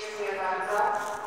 Dziękuję bardzo.